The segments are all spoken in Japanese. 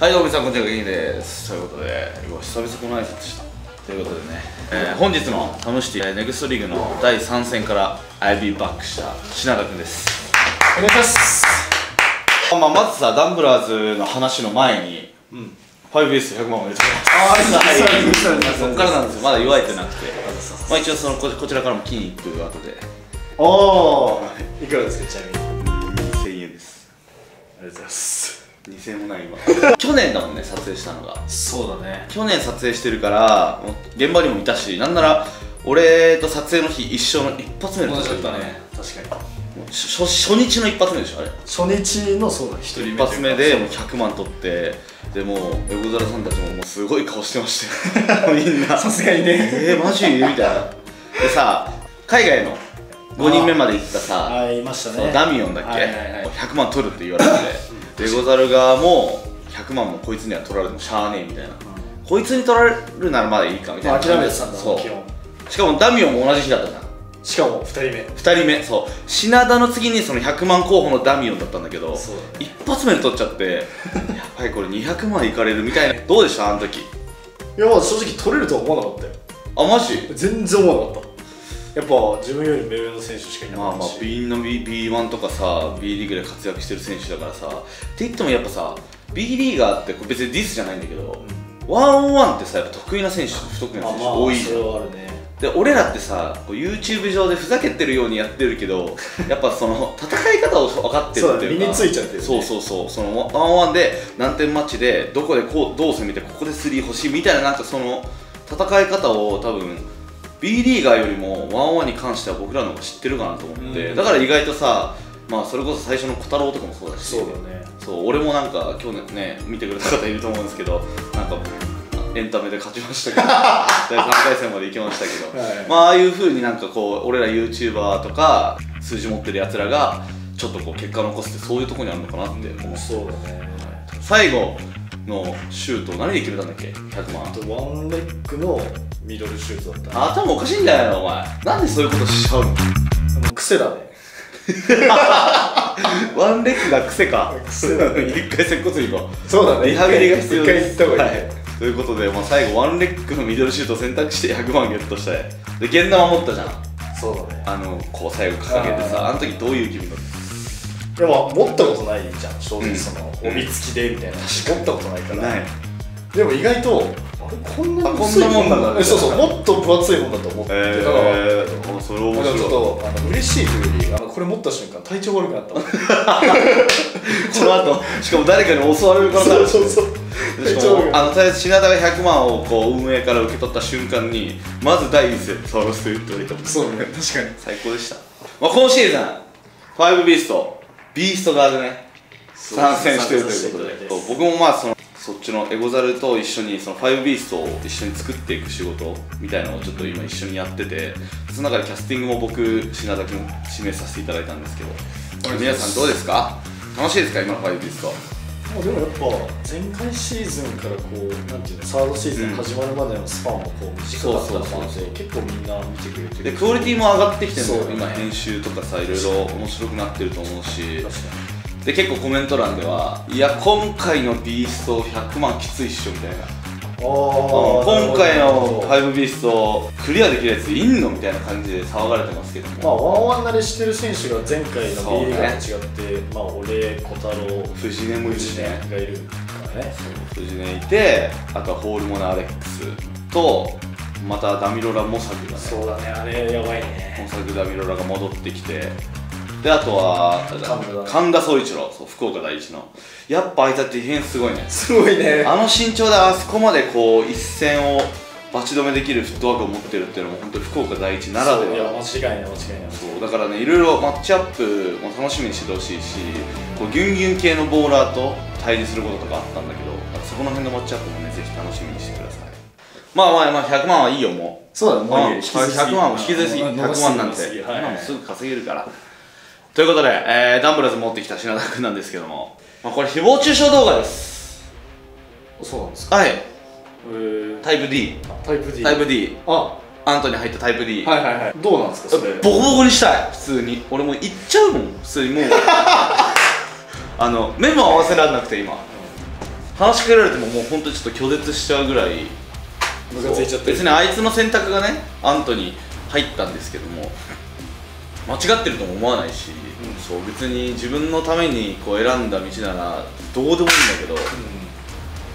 はいどうも皆さんこんにちは元気です。ということでうわ久々この挨拶したということでね、えー本日のタムシティえーネクストリーグの第3戦から IB バックした品田君です。お願いします。まあ、まずさダンブラーズの話の前に、うん、5S100 万おめでとうああそっからなんですよ。まだ祝えてなくて。まあ一応そのここちらからも金一封後で。おおいくらですかちなみに？2000円です。ありがとうございます2000円もない今。去年だもんね撮影したのが。そうだね。去年撮影してるから現場にもいたしなんなら俺と撮影の日一緒の一発目の撮影だったね。確かに。初初日の一発目でしょあれ。初日のそうだ一人目一発目でもう100万取ってでもうエゴザラさんたちももうすごい顔してましたよ みんな。さすがにね。えー、マジ？みたいな。でさ海外の5人目まで行ったさあいましたね。ダミオンだっけ、はいはいはい。100万取るって言われてでエゴザル側も100万もこいつには取られてもしゃあねえみたいな、こいつに取られるならまだいいかみたいな。まあ諦めてたんだそう。しかもダミオンも同じ日だったじゃん。しかも二人目。2人目そう。品田の次にその100万候補のダミオンだったんだけど一発目で取っちゃって やばいこれ200万いかれるみたいな。どうでした？あの時。いやまあ正直取れるとは思わなかったよ。あマジ？全然思わなかったやっぱ自分より目上の選手しかいなまあまあかったし B の B B1 とかさ B リーグで活躍してる選手だからさ。って言ってもやっぱさ B リーガーって別にディスじゃないんだけど、ワンオンワンってさやっぱ得意な選手と不得意な選手多いじゃん、それはあるね。で俺らってさこう YouTube 上でふざけてるようにやってるけど やっぱその戦い方を分かってるっていうか。身についちゃってるね。そうそうそう。そのワンオンワンで何点マッチでどこでこうどう攻めてここでスリー欲しいみたいななんかその戦い方を多分 B リーガーよりもワンワンに関しては僕らの方が知ってるかなと思って、うん。だから意外とさまあそれこそ最初の小太郎とかもそうだしそうだね。そう俺もなんか去年ね見てくれた方いると思うんですけどなんかエンタメで勝ちましたけど 第3回戦まで行きましたけど、はい。まあああいうふうになんかこう俺ら YouTuber とか数字持ってるやつらがちょっとこう結果残すってそういうところにあるのかなって思うそうだね。最後のシュート何で決めたんだっけ？100万。ワンレッグのミドルシュートだったね。頭おかしいんだよお前。なんでそういうことしちゃうの？もう癖だね。ワンレッグが癖か。癖だね。一回接骨院行こう。そうだね。リハビリが必要一回行った方がいい。ねはということで、まあ、最後ワンレッグのミドルシュートを選択して100万ゲットしてで源田守ったじゃん。そうだね。あのこう最後掲げてさあの時どういう気分だっいやまあ持ったことないじゃん正うん。直その帯付きでみたいな。持ったことないから。でも意外とあれこんなにあこんなもんなんだそうそうもっと分厚いもんだと思ってたから、えー、それ面だからちょっ白いとあの嬉しいというよりあのこれ持った瞬間体調悪くなった この後しかも誰かに襲われる可能性あるしそうそう体しかも調悪くなっあのとりあえず品田が100万をこう運営から受け取った瞬間にまず第一声触らせてって言われたもんたそうね確かに。最高でした、まあ、今シーズン5ビーストビースト側でね参戦してるということで。僕もまあそのそっちのエゴザルと一緒にその5ビーストを一緒に作っていく仕事みたいなのをちょっと今一緒にやっててその中でキャスティングも僕品田君指名させていただいたんですけど。皆さんどうですか？楽しいですか？今の5ビーストもうでもやっぱ前回シーズンからこうなんていうのサードシーズン始まるまでのスパンもこう短かったのもあそうそうそうって結構みんな見てくれてる。でクオリティも上がってきてるのよそう。今編集とかさいろいろ面白くなってると思うし。で結構コメント欄ではいや今回のビースト100万きついっしょみたいな今回のま5ビーストクリアできるやついんのみたいな感じで騒がれてますけどあもワンワン慣れしてる選手が前回の B リーガーと違って、まあ俺小太郎藤根もいるしね。がいるからね。藤根いてあとはホールモナアレックスとまたダミロラモサグがね。そうだねあれやばいモねサグダミロラが戻ってきてであとは神田総一郎。そう福岡第一のやっぱあいつはディフェンスすごいね。すごいね。あの身長であそこまでこう一戦をバチ止めできるフットワークを持ってるっていうのも本当に福岡第一ならでそういやは間違いない間違いない。そうだからねいろいろマッチアップも楽しみにしてほしいしこうギュンギュン系のボーラーと対峙することとかあったんだけどそこの辺のマッチアップもねぜひ楽しみにしてください。まあまあまあ100万はいいよもう。そうだねもういいよ。うん引きずりすぎ100万も引きずりすぎうん100万なんて。はい。今もすぐ稼げるからということで、えー、ダンブラーズ持ってきた品田君なんですけども、まあ、これ誹謗中傷動画です。そうなんですか？はい。えー。タイプ D タイプ D タイプ D あ。アントに入ったタイプ D、はいはいはい。どうなんですかそれ？ボコボコにしたい普通に。俺もう行っちゃうもん普通に。もう。あの目も合わせられなくて今。話しかけられてももう本当にちょっと拒絶しちゃうぐらい。ムカついちゃってる。別にあいつの選択がねアントに入ったんですけども。間違ってるとも思わないし、そう別に自分のためにこう選んだ道ならどうでもいいんだけど、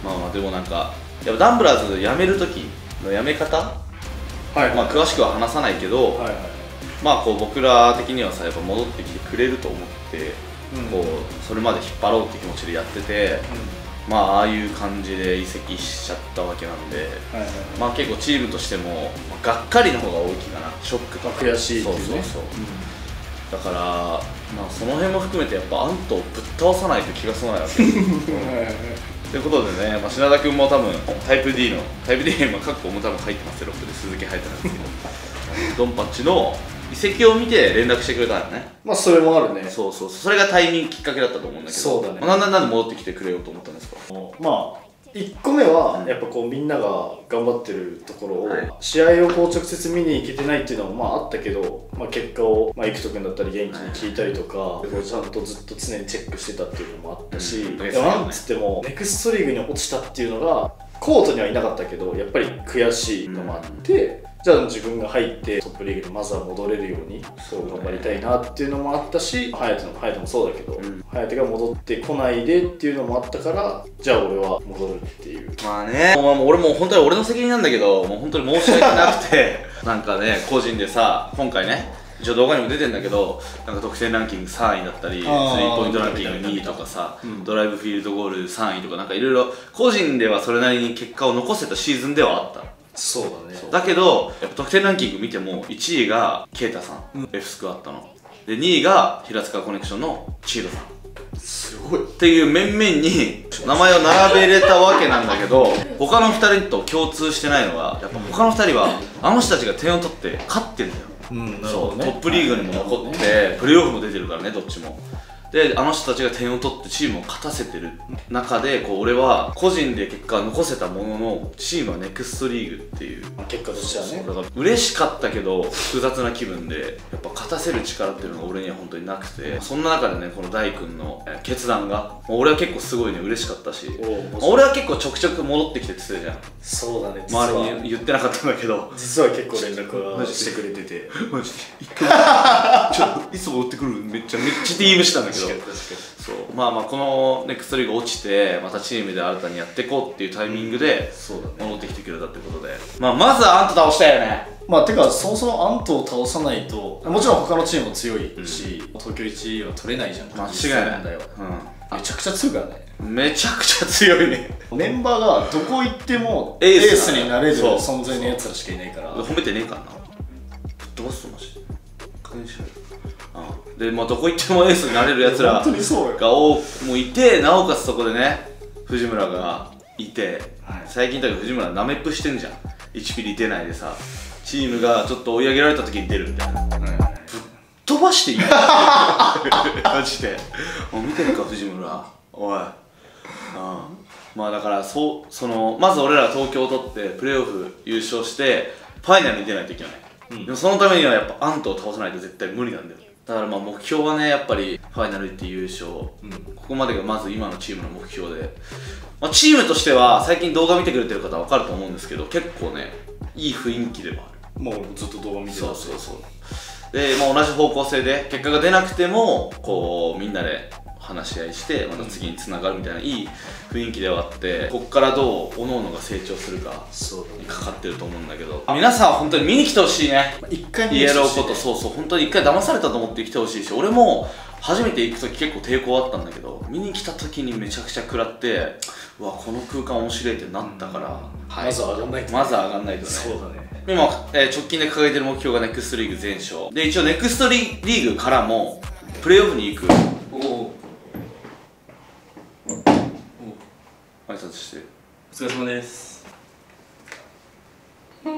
まあまあでもなんかやっぱダンブラーズ辞める時の辞め方、はいまあ詳しくは話さないけど、はいはいまあこう僕ら的にはさやっぱ戻ってきてくれると思って、うん。こうそれまで引っ張ろうって気持ちでやってて、まあああいう感じで移籍しちゃったわけなんで、はいはいまあ結構チームとしても、まあがっかりの方が大きいかな。ショックとか悔しいっていうね。そうそうそうだからまあその辺も含めてやっぱアントをぶっ倒さないと気が済まないわけです。ということでね、まあ、品田君も多分タイプ D のタイプ D のカッコも多分入ってますよロックで。鈴木入ってないんですけど。ドンパッチの移籍を見て連絡してくれたんだよね。まあそれもあるね。そうそう。それがタイミングきっかけだったと思うんだけど。そうだね。まあなんでなんで戻ってきてくれようと思ったんですか？まあ1個目はうん。やっぱこうみんなが頑張ってるところを、はい。試合をこう直接見に行けてないっていうのもまああったけど、まあ、結果を、まあ、生人君だったり元気に聞いたりとか、ちゃんとずっと常にチェックしてたっていうのもあったし、うん。なんつってもネクストリーグに落ちたっていうのがコートにはいなかったけどやっぱり悔しいのもあって、じゃあ自分が入ってトップリーグにまずは戻れるようにそう頑張りたいなっていうのもあったし颯の颯もそうだけどうん。颯が戻ってこないでっていうのもあったからじゃあ俺は戻るっていう。まあね、まあ、もう俺も本当に俺の責任なんだけどもう本当に申し訳なくて なんかね個人でさ今回ね一応動画にも出てんだけどなんか得点ランキング3位だったりスリあーーポイントランキング2位とかさ、うん。ドライブフィールドゴール3位とかなんかいろいろ個人ではそれなりに結果を残せたシーズンではあったそうだね。だけどやっぱ得点ランキング見ても1位がケイタさん、F スクワットの。で2位が平塚コネクションのチードさん。すごい。っていう面々に名前を並べれたわけなんだけど他の2人と共通してないのがやっぱ他の2人はあの人たちが点を取って勝ってんだよ。うんそうトップリーグにも残ってプレーオフも出てるからねどっちもであの人たちが点を取ってチームを勝たせてる中でこう俺は個人で結果は残せたもののチームはネクストリーグっていう。結果としてはね。だから嬉しかったけど複雑な気分でやっぱ勝たせる力っていうのが俺には本当になくて。そんな中でねこの大君のえー決断がまあ俺は結構すごいね嬉しかったし。俺は結構ちょくちょく戻ってきてって言ってたじゃん。そうだね周りに言ってなかったんだけど。実は結構連絡はしてくれてて。マジで。一回ちょっといつも追ってくるめっちゃめっちゃ DM したんだけど確かにそう。まあまあこのネクストリーグ落ちてまたチームで新たにやっていこうっていうタイミングで戻ってきてくれたってことで。まあまずはあんた倒したいよね。まあてかそもそもアントを倒さないともちろん他のチームも強いし、東京一は取れないじゃん間違いない。んだよ。うめちゃくちゃ強いからね。んめちゃくちゃ強いね。メンバーがどこ行ってもエースになれる存在のやつらしかいないから。褒めてねえからな。ぶっ飛ばすぞマジで確認しろようん。でまあどこ行ってもエースになれるやつら本当にそうよ。が多くもいてなおかつそこでね藤村がいて、はい。最近だけど藤村ナメップしてんじゃん。1ピリ出ないでさチームがちょっと追い上げられた時に出るみたいな。飛ばしていい マジで。もう見てるか藤村。おい。あまあだからそうそのまず俺ら東京を取ってプレーオフ優勝してファイナルに出ないといけない、うん。でもそのためにはやっぱアントを倒さないと絶対無理なんだよ。だからまあ目標はねやっぱりファイナル行って優勝、うん。ここまでがまず今のチームの目標で、まあ、チームとしては最近動画見てくれてる方は分かると思うんですけど結構ねいい雰囲気ではある。もうずっと動画見てた。そうそうそう。で、まあ、同じ方向性で結果が出なくてもこうみんなで話し合いしてまた次につながるみたいないい雰囲気ではあってこっからどう各々が成長するかにかかってると思うんだけど皆さんは本当に見に来てほしいね。一回イエローことうそうそう本当に一回騙されたと思って来てほしいし俺も初めて行く時結構抵抗あったんだけど見に来た時にめちゃくちゃ食らってうわこの空間面白いってなったから、まずは上がんないとまずは上がんないとね。そうだね。今、えー直近で掲げてる目標がネクストリーグ全勝。で一応ネクストリーグからもプレーオフに行くおお挨拶して。お疲れ様です。ま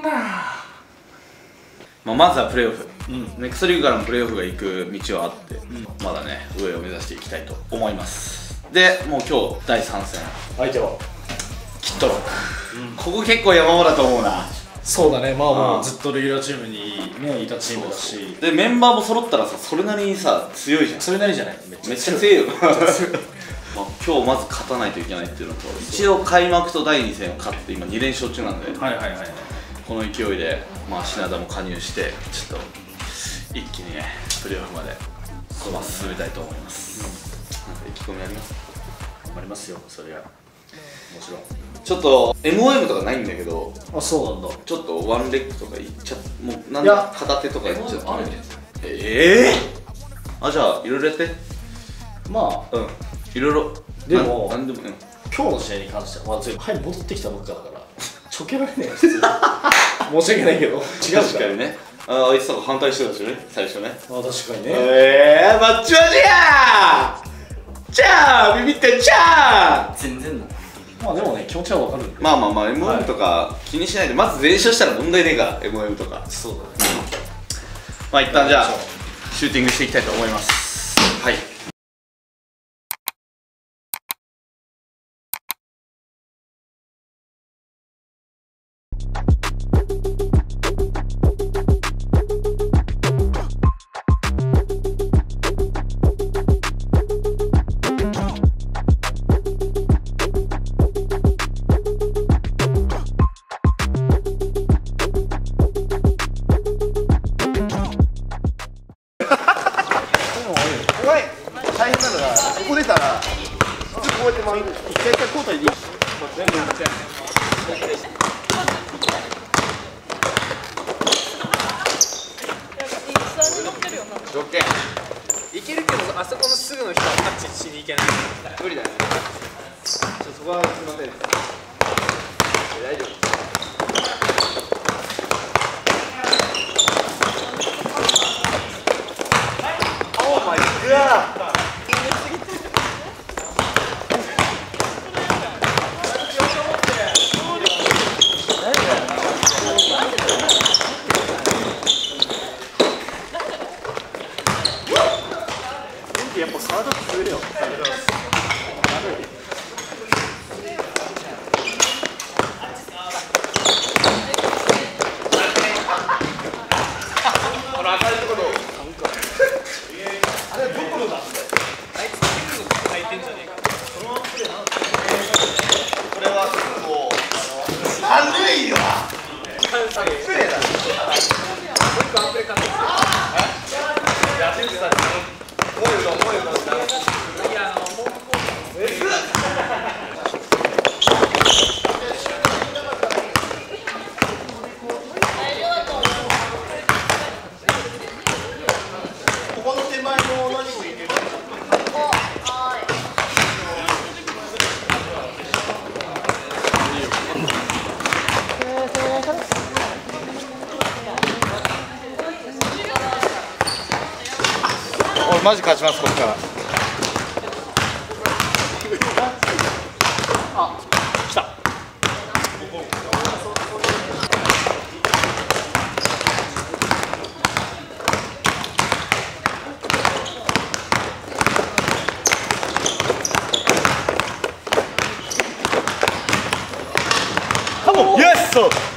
あ、まずはプレーオフ、うん。ネクストリーグからもプレーオフが行く道はあって、まだね上を目指していきたいと思います。でもう今日第3戦。相手は？キットロック、ここ結構山場だと思うな。そうだね。まあもうずっとレギュラーチームにねいたチームだし。でメンバーも揃ったらさそれなりにさ強いじゃん。それなりじゃない。めっちゃ強い。よ。まあ 今日まず勝たないといけないっていうのと一応開幕と第2戦を勝って今2連勝中なんで、はいはいはいこの勢いで、まあ、品田も加入してちょっと一気にねプレーオフまでまあ進めたいと思います、なんか意気込みあります？頑張りますよそれは。もちろん。ちょっと MOM とかないんだけどあそうなんだ。ちょっとワンレッグとかいっちゃもうなんいや片手とかいっちゃって。あるねええあじゃあいろいろやって。まあうん。いろいろでもなんでもうん。今日の試合に関しては、まあ、全部はい戻ってきたばっかだからちょけられねえよ普通。に 申し訳ないけど。違う確かにね。ああいつとか反対してたしね最初ね。まあ確かにね。ええー、マッチマジやー！じゃあビビってんじゃ全然なまあでもね気持ちはわかるんでまあまあまあは MOM い。とか気にしないでまず連勝したら問題ねえから MOM とか。そうだね。まあ一旦じゃあ。シューティングしていきたいと思いますマジ勝ちます。こっからイエス